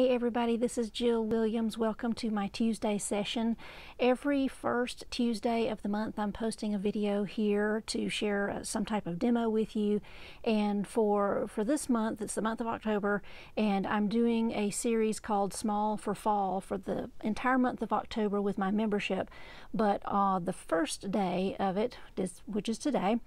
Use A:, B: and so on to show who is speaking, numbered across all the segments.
A: Hey everybody, this is Jill Williams. Welcome to my Tuesday session. Every first Tuesday of the month, I'm posting a video here to share uh, some type of demo with you. And for for this month, it's the month of October, and I'm doing a series called Small for Fall for the entire month of October with my membership. But uh, the first day of it, which is today,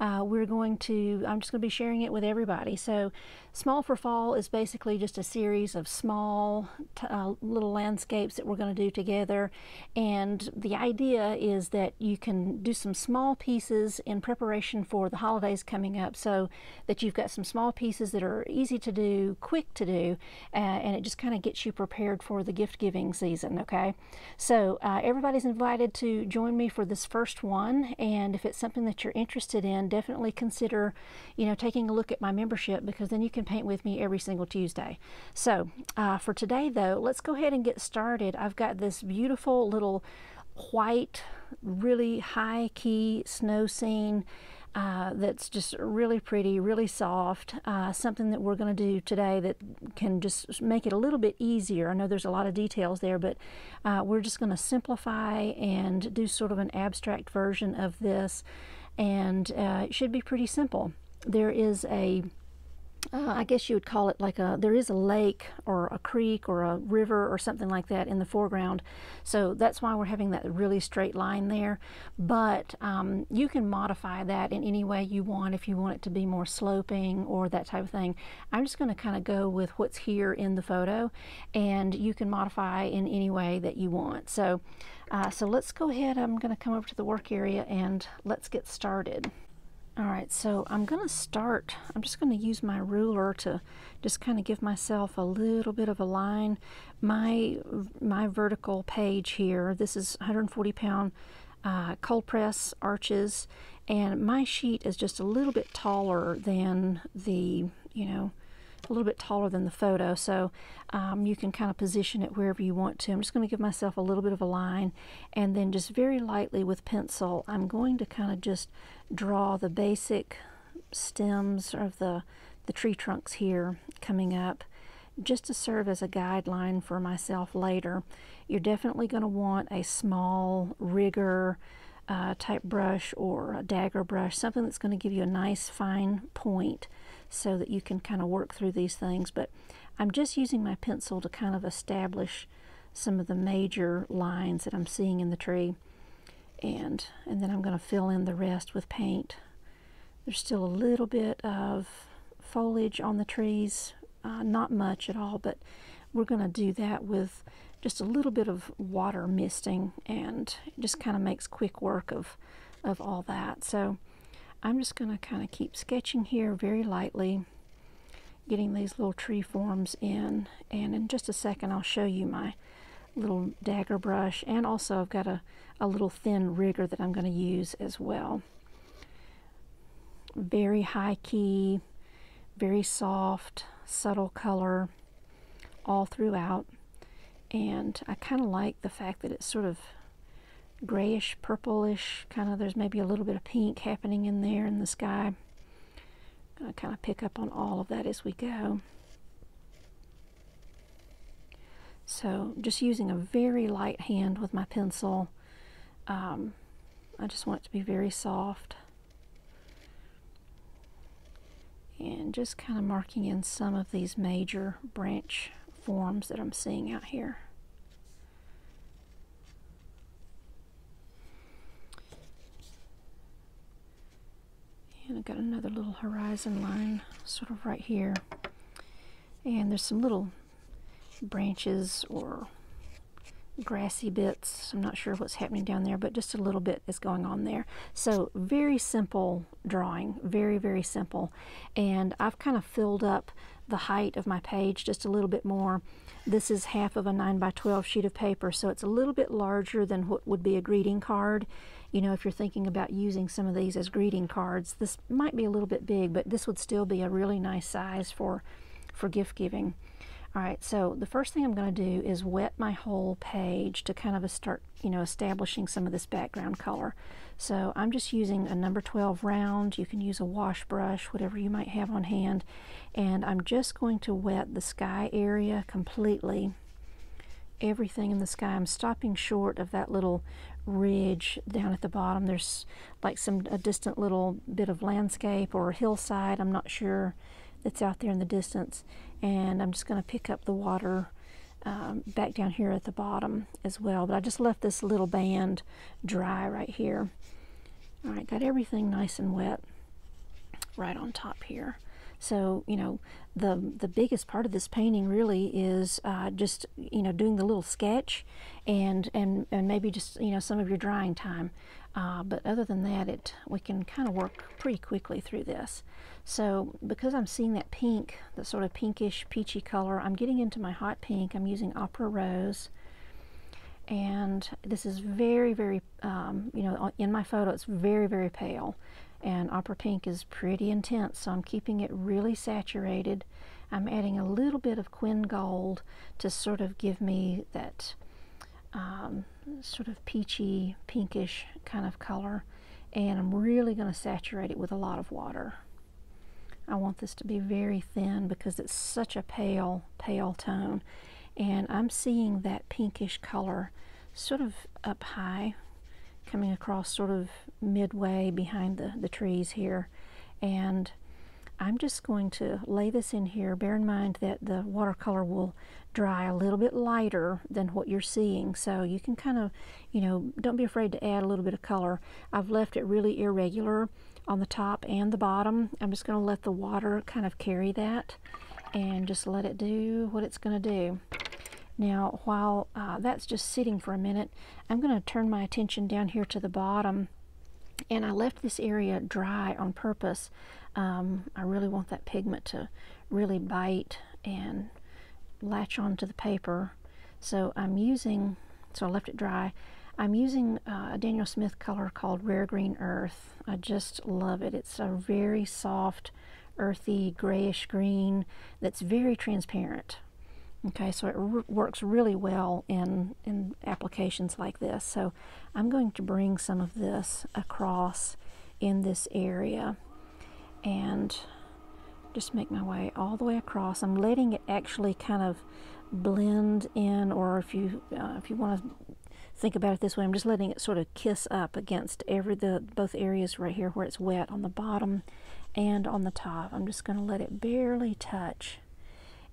A: uh, we're going to, I'm just going to be sharing it with everybody. So, Small for Fall is basically just a series of small uh, little landscapes that we're going to do together. And the idea is that you can do some small pieces in preparation for the holidays coming up so that you've got some small pieces that are easy to do, quick to do, uh, and it just kind of gets you prepared for the gift giving season, okay? So, uh, everybody's invited to join me for this first one. And if it's something that you're interested in, definitely consider, you know, taking a look at my membership because then you can paint with me every single Tuesday. So uh, for today, though, let's go ahead and get started. I've got this beautiful little white, really high key snow scene. Uh, that's just really pretty, really soft. Uh, something that we're going to do today that can just make it a little bit easier. I know there's a lot of details there, but uh, we're just going to simplify and do sort of an abstract version of this and uh, it should be pretty simple. There is a uh, I guess you would call it like a, there is a lake or a creek or a river or something like that in the foreground. So that's why we're having that really straight line there. But um, you can modify that in any way you want if you want it to be more sloping or that type of thing. I'm just going to kind of go with what's here in the photo and you can modify in any way that you want. So, uh, so let's go ahead. I'm going to come over to the work area and let's get started. All right, so I'm going to start, I'm just going to use my ruler to just kind of give myself a little bit of a line. My, my vertical page here, this is 140 pound uh, cold press arches, and my sheet is just a little bit taller than the, you know, a little bit taller than the photo so um, you can kind of position it wherever you want to. I'm just going to give myself a little bit of a line and then just very lightly with pencil I'm going to kind of just draw the basic stems of the, the tree trunks here coming up just to serve as a guideline for myself later. You're definitely going to want a small rigger uh, type brush or a dagger brush, something that's going to give you a nice fine point so that you can kind of work through these things. But I'm just using my pencil to kind of establish some of the major lines that I'm seeing in the tree. And, and then I'm going to fill in the rest with paint. There's still a little bit of foliage on the trees, uh, not much at all, but we're going to do that with just a little bit of water misting and it just kind of makes quick work of, of all that. So I'm just going to kind of keep sketching here very lightly, getting these little tree forms in. And in just a second, I'll show you my little dagger brush. And also I've got a, a little thin rigger that I'm going to use as well. Very high key, very soft, subtle color all throughout. And I kind of like the fact that it's sort of grayish, purplish, kind of there's maybe a little bit of pink happening in there in the sky. Gonna kind of pick up on all of that as we go. So just using a very light hand with my pencil. Um, I just want it to be very soft. And just kind of marking in some of these major branch forms that I'm seeing out here. And I've got another little horizon line sort of right here. And there's some little branches or grassy bits. I'm not sure what's happening down there, but just a little bit is going on there. So very simple drawing, very, very simple. And I've kind of filled up the height of my page just a little bit more. This is half of a 9 by 12 sheet of paper, so it's a little bit larger than what would be a greeting card you know, if you're thinking about using some of these as greeting cards, this might be a little bit big, but this would still be a really nice size for, for gift giving. All right, so the first thing I'm going to do is wet my whole page to kind of start, you know, establishing some of this background color. So I'm just using a number 12 round. You can use a wash brush, whatever you might have on hand. And I'm just going to wet the sky area completely. Everything in the sky. I'm stopping short of that little ridge down at the bottom. There's like some a distant little bit of landscape or hillside. I'm not sure that's out there in the distance. And I'm just going to pick up the water um, back down here at the bottom as well. But I just left this little band dry right here. All right, got everything nice and wet right on top here. So, you know, the the biggest part of this painting really is uh, just, you know, doing the little sketch and, and, and maybe just, you know, some of your drying time. Uh, but other than that, it we can kind of work pretty quickly through this. So because I'm seeing that pink, that sort of pinkish peachy color, I'm getting into my hot pink. I'm using Opera Rose. And this is very, very, um, you know, in my photo, it's very, very pale. And Opera Pink is pretty intense, so I'm keeping it really saturated. I'm adding a little bit of Quin Gold to sort of give me that um, sort of peachy, pinkish kind of color. And I'm really going to saturate it with a lot of water. I want this to be very thin because it's such a pale, pale tone. And I'm seeing that pinkish color sort of up high, coming across sort of midway behind the, the trees here. And I'm just going to lay this in here. Bear in mind that the watercolor will dry a little bit lighter than what you're seeing. So you can kind of, you know, don't be afraid to add a little bit of color. I've left it really irregular on the top and the bottom. I'm just going to let the water kind of carry that and just let it do what it's going to do. Now, while uh, that's just sitting for a minute, I'm going to turn my attention down here to the bottom. And I left this area dry on purpose. Um, I really want that pigment to really bite and latch onto the paper. So I'm using, so I left it dry. I'm using uh, a Daniel Smith color called Rare Green Earth. I just love it. It's a very soft, earthy, grayish green that's very transparent. Okay, so it works really well in, in applications like this. So I'm going to bring some of this across in this area and just make my way all the way across. I'm letting it actually kind of blend in or if you uh, if you want to think about it this way. I'm just letting it sort of kiss up against every the both areas right here where it's wet on the bottom and on the top. I'm just going to let it barely touch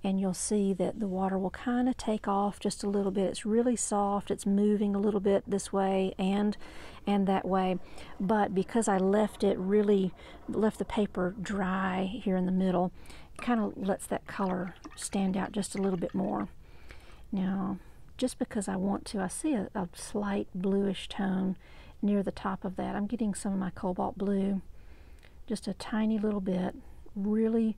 A: and you'll see that the water will kind of take off just a little bit. It's really soft. It's moving a little bit this way and and that way. But because I left it really left the paper dry here in the middle, it kind of lets that color stand out just a little bit more. Now, just because I want to. I see a, a, slight bluish tone near the top of that. I'm getting some of my cobalt blue, just a tiny little bit, really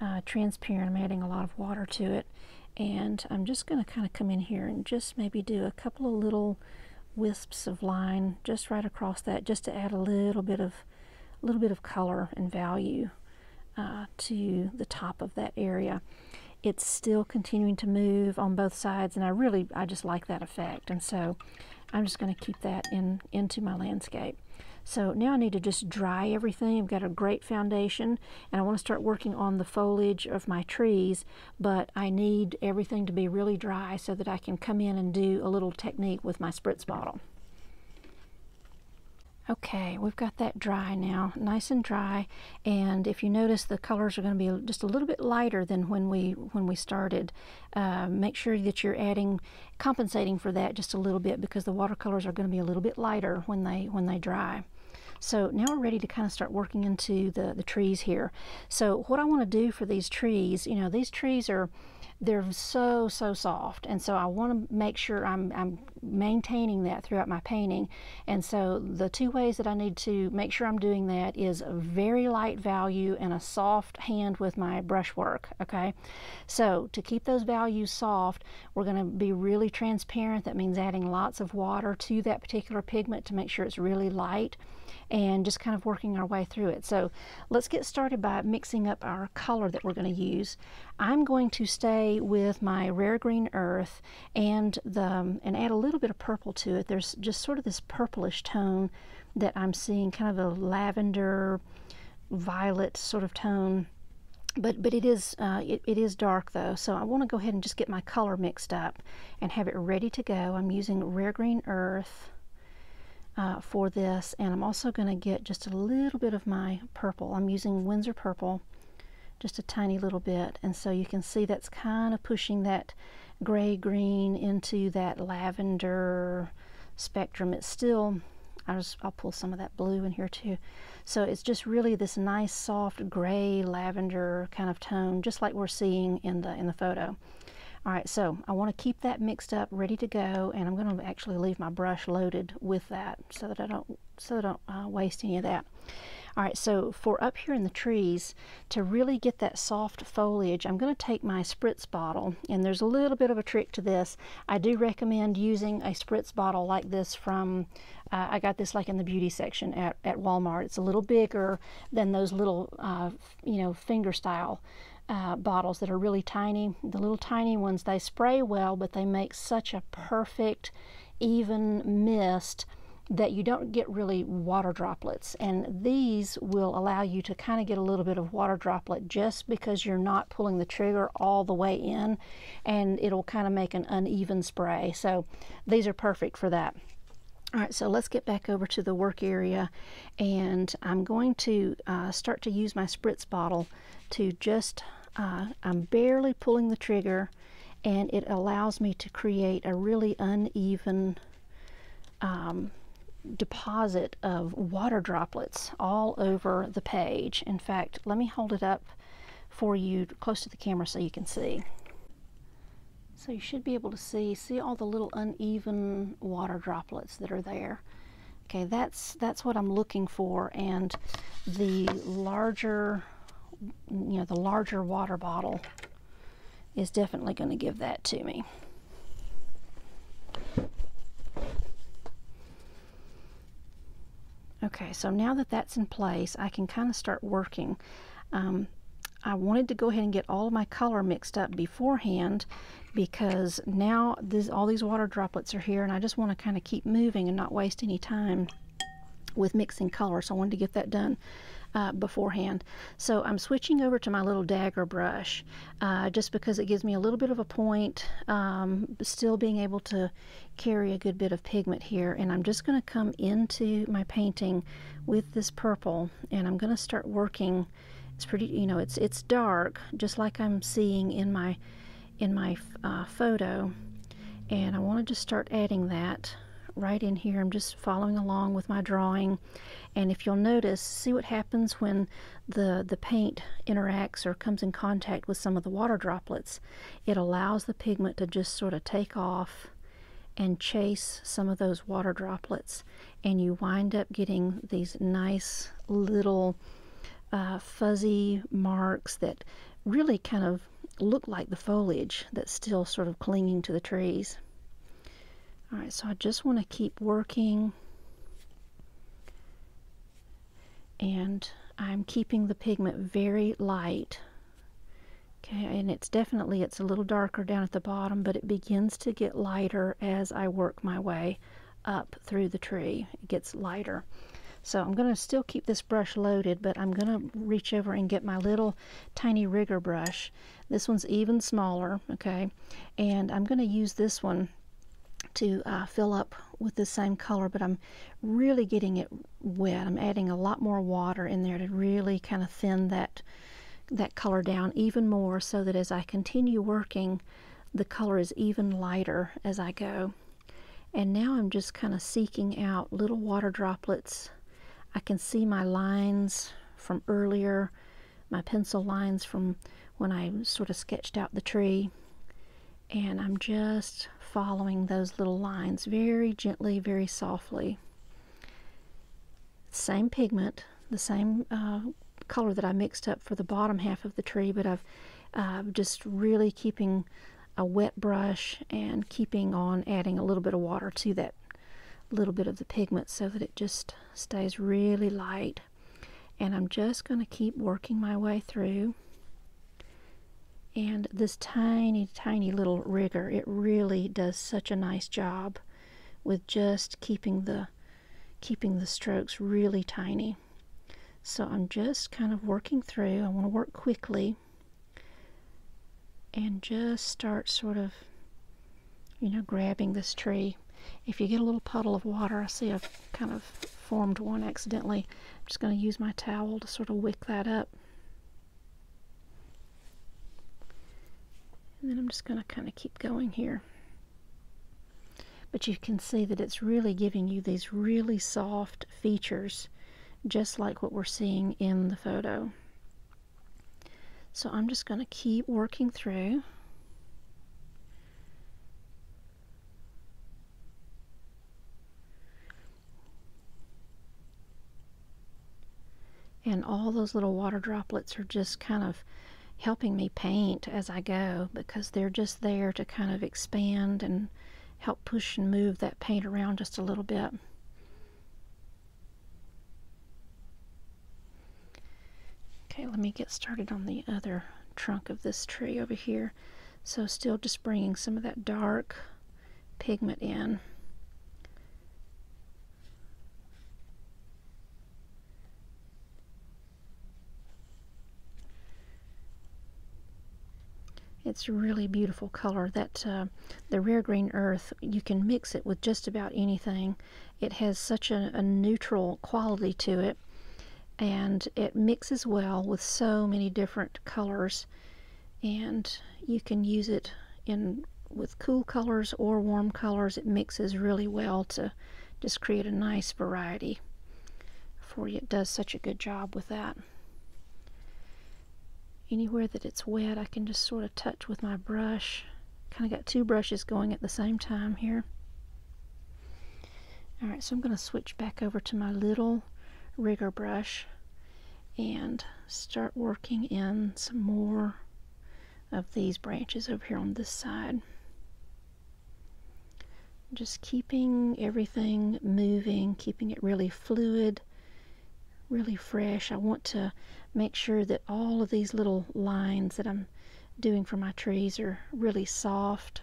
A: uh, transparent. I'm adding a lot of water to it. And I'm just going to kind of come in here and just maybe do a couple of little wisps of line just right across that just to add a little bit of a little bit of color and value uh, to the top of that area it's still continuing to move on both sides and I really I just like that effect and so I'm just going to keep that in into my landscape. So now I need to just dry everything. I've got a great foundation and I want to start working on the foliage of my trees, but I need everything to be really dry so that I can come in and do a little technique with my spritz bottle. Okay, we've got that dry now, nice and dry. And if you notice, the colors are going to be just a little bit lighter than when we when we started. Uh, make sure that you're adding, compensating for that just a little bit because the watercolors are going to be a little bit lighter when they when they dry. So now we're ready to kind of start working into the, the trees here. So what I want to do for these trees, you know, these trees are they're so so soft. And so I want to make sure I'm, I'm maintaining that throughout my painting. And so the two ways that I need to make sure I'm doing that is a very light value and a soft hand with my brushwork okay? So to keep those values soft we're going to be really transparent. That means adding lots of water to that particular pigment to make sure it's really light and just kind of working our way through it. So let's get started by mixing up our color that we're going to use. I'm going to stay with my rare green earth and the and add a little bit of purple to it. There's just sort of this purplish tone that I'm seeing, kind of a lavender, violet sort of tone. But but it is uh, it, it is dark though, so I want to go ahead and just get my color mixed up and have it ready to go. I'm using rare green earth. Uh, for this and I'm also going to get just a little bit of my purple. I'm using Winsor purple just a tiny little bit. And so you can see that's kind of pushing that gray green into that lavender spectrum. It's still, I'll, just, I'll pull some of that blue in here too. So it's just really this nice soft gray lavender kind of tone, just like we're seeing in the, in the photo. All right, so I want to keep that mixed up, ready to go, and I'm going to actually leave my brush loaded with that so that I don't so I don't uh, waste any of that. All right, so for up here in the trees, to really get that soft foliage, I'm going to take my spritz bottle, and there's a little bit of a trick to this. I do recommend using a spritz bottle like this from, uh, I got this like in the beauty section at, at Walmart. It's a little bigger than those little, uh, you know, finger style uh, bottles that are really tiny. The little tiny ones, they spray well, but they make such a perfect, even mist that you don't get really water droplets. And these will allow you to kind of get a little bit of water droplet just because you're not pulling the trigger all the way in and it'll kind of make an uneven spray. So these are perfect for that. All right, so let's get back over to the work area and I'm going to uh, start to use my spritz bottle to just, uh, I'm barely pulling the trigger and it allows me to create a really uneven um, deposit of water droplets all over the page. In fact, let me hold it up for you close to the camera so you can see. So you should be able to see, see all the little uneven water droplets that are there. Okay, that's, that's what I'm looking for and the larger, you know, the larger water bottle is definitely going to give that to me. Okay, so now that that's in place, I can kind of start working. Um, I wanted to go ahead and get all of my color mixed up beforehand because now this, all these water droplets are here and I just want to kind of keep moving and not waste any time with mixing color. So I wanted to get that done uh, beforehand. So I'm switching over to my little dagger brush uh, just because it gives me a little bit of a point, um, still being able to carry a good bit of pigment here. And I'm just going to come into my painting with this purple and I'm going to start working. It's pretty, you know, it's it's dark, just like I'm seeing in my in my uh, photo. And I want to just start adding that right in here. I'm just following along with my drawing. And if you'll notice, see what happens when the, the paint interacts or comes in contact with some of the water droplets. It allows the pigment to just sort of take off and chase some of those water droplets. And you wind up getting these nice little uh, fuzzy marks that really kind of look like the foliage that's still sort of clinging to the trees. All right, so I just want to keep working and I'm keeping the pigment very light. Okay, and it's definitely, it's a little darker down at the bottom, but it begins to get lighter as I work my way up through the tree. It gets lighter. So I'm going to still keep this brush loaded, but I'm going to reach over and get my little tiny rigger brush. This one's even smaller, okay? And I'm going to use this one to uh, fill up with the same color, but I'm really getting it wet. I'm adding a lot more water in there to really kind of thin that that color down even more so that as I continue working, the color is even lighter as I go. And now I'm just kind of seeking out little water droplets. I can see my lines from earlier, my pencil lines from when I sort of sketched out the tree. And I'm just following those little lines very gently, very softly. Same pigment, the same uh, color that I mixed up for the bottom half of the tree, but I've uh, just really keeping a wet brush and keeping on adding a little bit of water to that little bit of the pigment so that it just stays really light. And I'm just going to keep working my way through And this tiny, tiny little rigger, it really does such a nice job with just keeping the keeping the strokes really tiny. So I'm just kind of working through. I want to work quickly and just start sort of, you know, grabbing this tree. If you get a little puddle of water, I see I've kind of formed one accidentally. I'm just going to use my towel to sort of wick that up. And then I'm just going to kind of keep going here. But you can see that it's really giving you these really soft features, just like what we're seeing in the photo. So I'm just going to keep working through. And all those little water droplets are just kind of helping me paint as I go because they're just there to kind of expand and help push and move that paint around just a little bit. Okay, let me get started on the other trunk of this tree over here. So still just bringing some of that dark pigment in. It's a really beautiful color. That uh, the rare green earth, you can mix it with just about anything. It has such a, a neutral quality to it and it mixes well with so many different colors and you can use it in with cool colors or warm colors it mixes really well to just create a nice variety for you it does such a good job with that anywhere that it's wet I can just sort of touch with my brush. Kind of got two brushes going at the same time here. Alright so I'm going to switch back over to my little rigger brush and start working in some more of these branches over here on this side. Just keeping everything moving, keeping it really fluid, really fresh. I want to make sure that all of these little lines that I'm doing for my trees are really soft,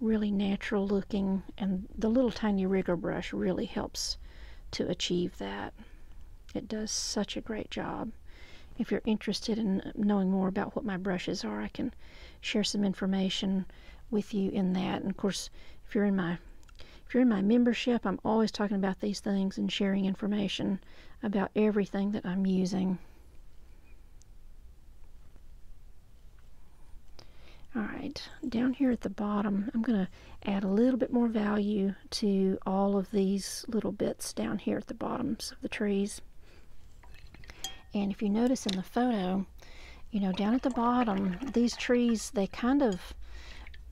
A: really natural looking, and the little tiny rigger brush really helps to achieve that. It does such a great job. If you're interested in knowing more about what my brushes are, I can share some information with you in that. And of course, if you're in my in my membership, I'm always talking about these things and sharing information about everything that I'm using. Alright, down here at the bottom, I'm going to add a little bit more value to all of these little bits down here at the bottoms of the trees. And if you notice in the photo, you know, down at the bottom, these trees, they kind of,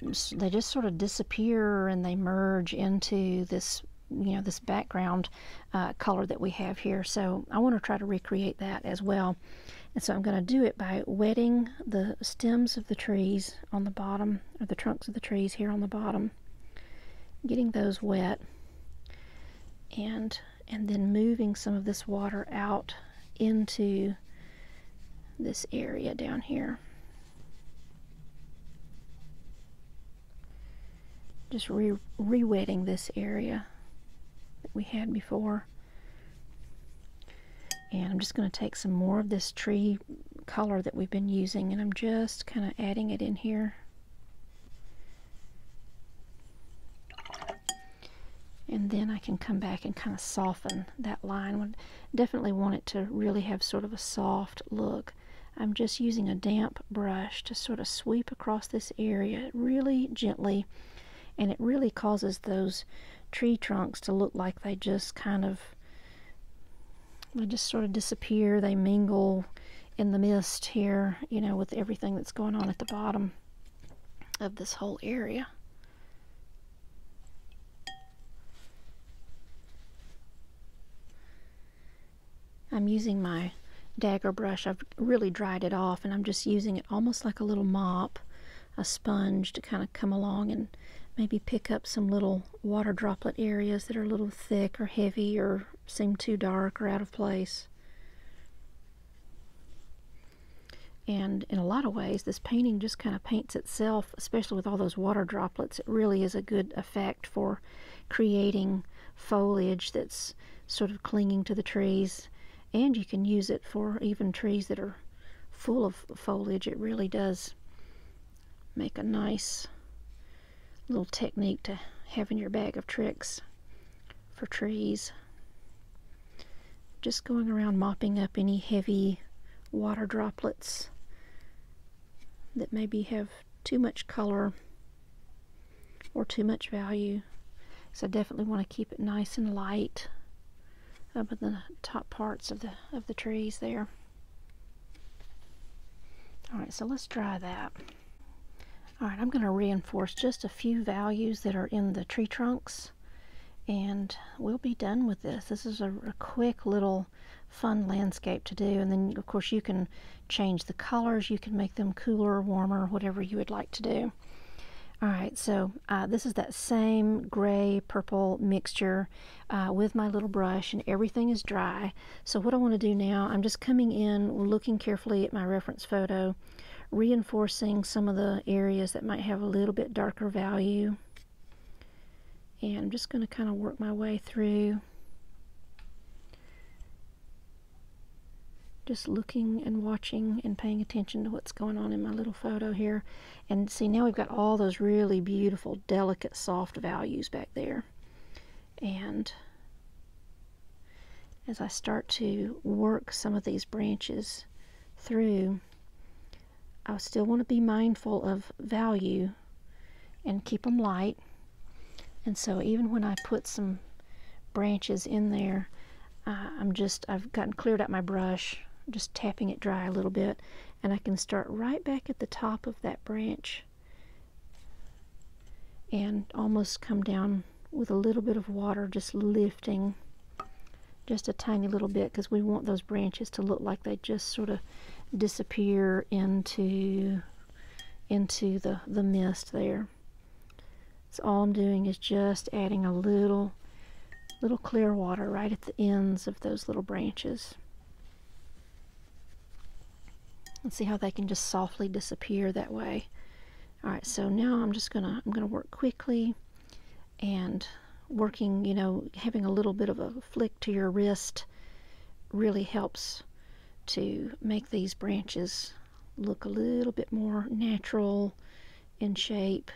A: they just sort of disappear and they merge into this, you know, this background uh, color that we have here. So I want to try to recreate that as well. And so I'm going to do it by wetting the stems of the trees on the bottom, or the trunks of the trees here on the bottom, getting those wet, and and then moving some of this water out into this area down here. Just re re-wetting this area that we had before. And I'm just going to take some more of this tree color that we've been using and I'm just kind of adding it in here. and then I can come back and kind of soften that line. Would definitely want it to really have sort of a soft look. I'm just using a damp brush to sort of sweep across this area really gently and it really causes those tree trunks to look like they just kind of they just sort of disappear they mingle in the mist here you know with everything that's going on at the bottom of this whole area I'm using my dagger brush. I've really dried it off and I'm just using it almost like a little mop, a sponge to kind of come along and maybe pick up some little water droplet areas that are a little thick or heavy or seem too dark or out of place. And in a lot of ways, this painting just kind of paints itself, especially with all those water droplets. It really is a good effect for creating foliage that's sort of clinging to the trees. And you can use it for even trees that are full of foliage. It really does make a nice little technique to have in your bag of tricks for trees. Just going around mopping up any heavy water droplets that maybe have too much color or too much value. So I definitely want to keep it nice and light up in the top parts of the of the trees there. Alright, so let's dry that. Alright, I'm going to reinforce just a few values that are in the tree trunks and we'll be done with this. This is a, a, quick little fun landscape to do and then of course you can change the colors, you can make them cooler, warmer, whatever you would like to do. Alright, so uh, this is that same gray purple mixture uh, with my little brush and everything is dry. So what I want to do now, I'm just coming in, looking carefully at my reference photo, reinforcing some of the areas that might have a little bit darker value. And I'm just going to kind of work my way through. Just looking and watching and paying attention to what's going on in my little photo here. And see now we've got all those really beautiful delicate soft values back there. And as I start to work some of these branches through I still want to be mindful of value and keep them light. And so even when I put some branches in there, uh, I'm just, I've gotten cleared out my brush, just tapping it dry a little bit, and I can start right back at the top of that branch and almost come down with a little bit of water just lifting just a tiny little bit because we want those branches to look like they just sort of disappear into into the the mist there so all I'm doing is just adding a little, little clear water right at the ends of those little branches. And see how they can just softly disappear that way. Alright, so now I'm just gonna I'm gonna work quickly and working, you know, having a little bit of a flick to your wrist really helps to make these branches look a little bit more natural in shape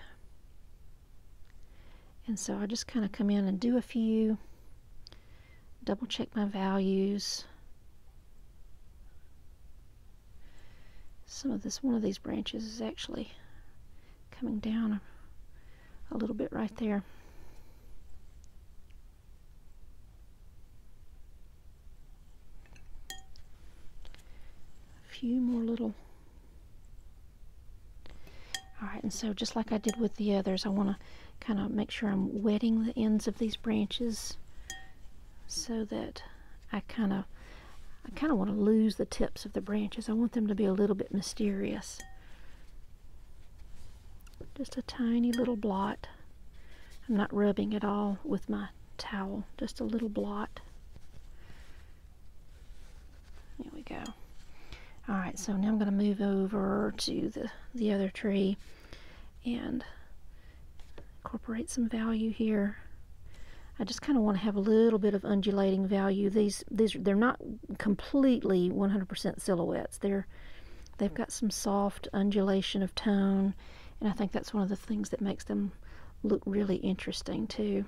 A: and so I just kind of come in and do a few, double check my values. Some of this, one of these branches is actually coming down a, a little bit right there. Few more little Alright, and so just like I did with the others, I want to kind of make sure I'm wetting the ends of these branches so that I kind of I kind of want to lose the tips of the branches. I want them to be a little bit mysterious. Just a tiny little blot. I'm not rubbing it all with my towel, just a little blot. There we go. Alright, so now I'm going to move over to the, the other tree and incorporate some value here. I just kind of want to have a little bit of undulating value. These these they're not completely 100% silhouettes. They're they've got some soft undulation of tone, and I think that's one of the things that makes them look really interesting too.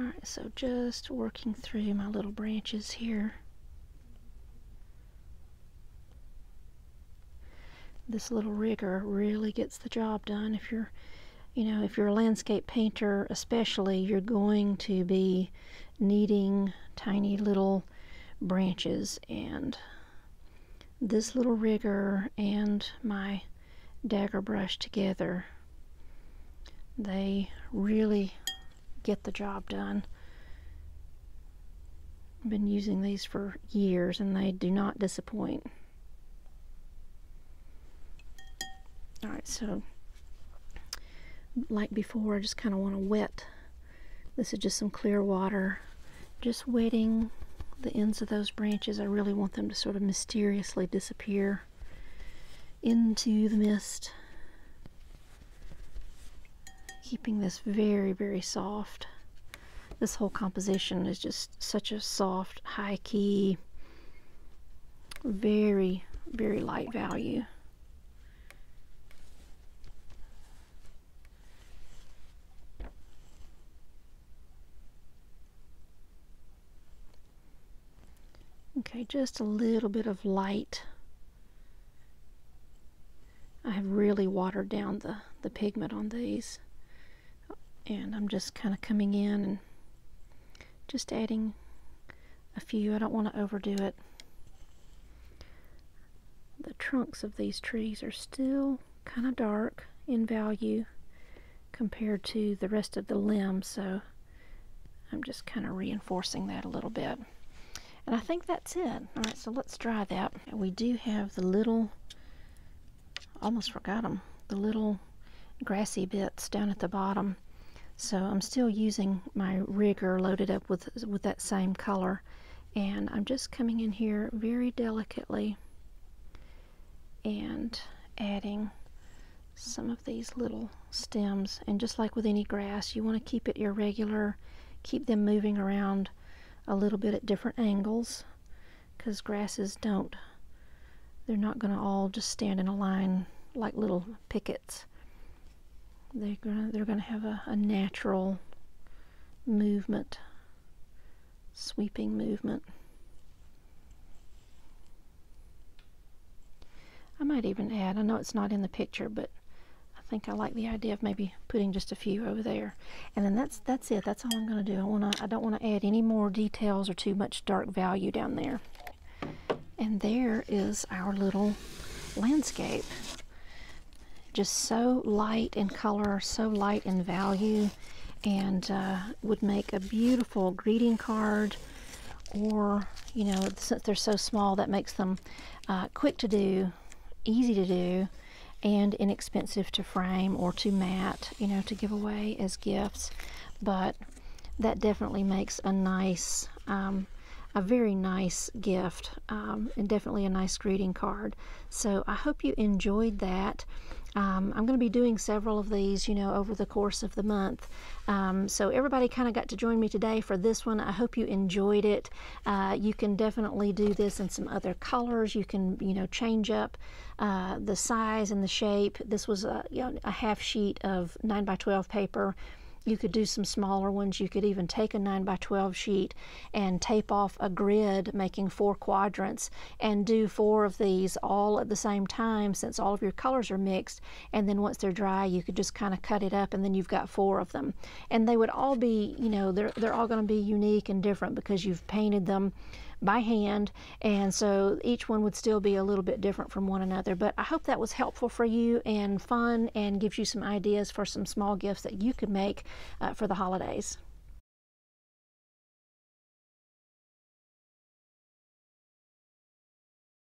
A: Alright, so just working through my little branches here. This little rigger really gets the job done. If you're, you know, if you're a landscape painter especially, you're going to be needing tiny little branches and this little rigger and my dagger brush together they really get the job done. I've been using these for years and they do not disappoint. Alright, so like before, I just kind of want to wet. This is just some clear water. Just wetting the ends of those branches. I really want them to sort of mysteriously disappear into the mist. Keeping this very, very soft. This whole composition is just such a soft, high key, very, very light value. Okay, just a little bit of light. I have really watered down the, the pigment on these. And I'm just kind of coming in and just adding a few. I don't want to overdo it. The trunks of these trees are still kind of dark in value compared to the rest of the limbs, so I'm just kind of reinforcing that a little bit. And I think that's it. All right, so let's dry that. We do have the little, almost forgot them, the little grassy bits down at the bottom. So I'm still using my rigger loaded up with, with that same color. And I'm just coming in here very delicately and adding some of these little stems. And just like with any grass, you want to keep it irregular, keep them moving around a little bit at different angles because grasses don't they're not going to all just stand in a line like little pickets they're to they're to have a, a natural movement sweeping movement I might even add I know it's not in the picture but I think I like the idea of maybe putting just a few over there. And then that's that's it. That's all I'm going to do. I want to I don't want to add any more details or too much dark value down there. And there is our little landscape. Just so light in color, so light in value, and uh, would make a beautiful greeting card or, you know, since they're so small, that makes them uh, quick to do, easy to do, and inexpensive to frame or to mat, you know, to give away as gifts. But that definitely makes a nice, um, a very nice gift um, and definitely a nice greeting card. So I hope you enjoyed that. Um, I'm going to be doing several of these, you know, over the course of the month. Um, so everybody kind of got to join me today for this one. I hope you enjoyed it. Uh, you can definitely do this in some other colors. You can, you know, change up uh, the size and the shape. This was a, you know, a half sheet of 9 by 12 paper you could do some smaller ones. You could even take a 9 by 12 sheet and tape off a grid making four quadrants and do four of these all at the same time since all of your colors are mixed. And then once they're dry, you could just kind of cut it up and then you've got four of them. And they would all be, you know, they're, they're all going to be unique and different because you've painted them by hand and so each one would still be a little bit different from one another but I hope that was helpful for you and fun and gives you some ideas for some small gifts that you could make uh, for the holidays.